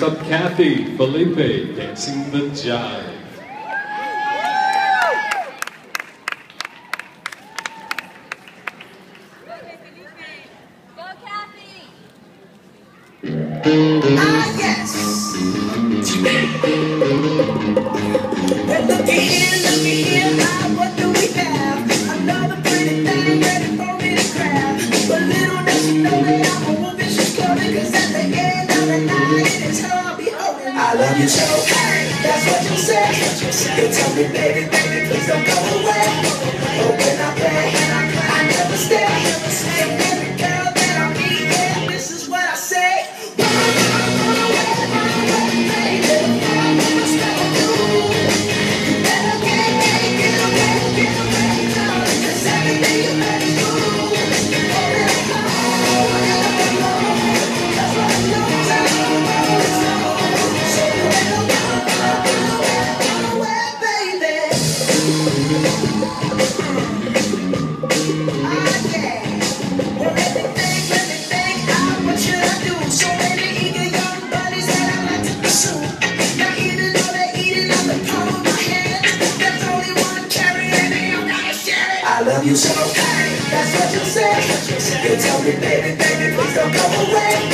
Up Kathy Felipe dancing the jive. Ah, yes. I love you hey, that's what you say. You tell me, baby, baby, please don't go away. Oh, but when I play, I never stay. I love you so, that's what you say. You tell me, baby, baby, please don't go away.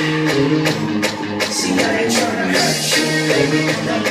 See, I ain't tryna hurt you, baby.